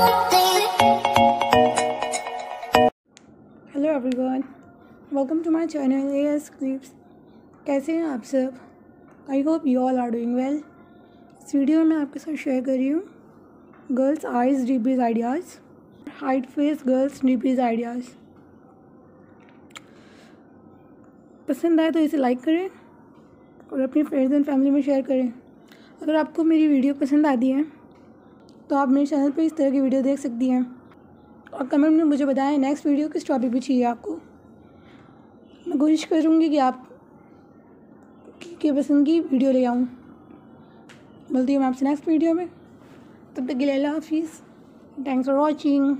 Hello everyone welcome to my channel S clips कैसे हैं आप सब? I hope you all are doing well इस वीडियो में आपके साथ शेयर कर रही हूँ girls eyes DPs ideas hide face girls DPs ideas पसंद आए तो इसे लाइक करें और अपनी फ्रेंड्स एंड फैमिली में शेयर करें। अगर आपको मेरी वीडियो पसंद आती है तो आप मेरे चैनल पर इस तरह की वीडियो देख सकती हैं। और कमेंट में मुझे बताएँ नेक्स्ट वीडियो किस टॉपिक पे चाहिए आपको। मैं कोशिश करूँगी कि आप के पसंद की वीडियो ले आऊँ। मिलती हूँ मैं आपसे नेक्स्ट वीडियो में। तब तक के लिए अल्लाह हाफिज़। Thanks for watching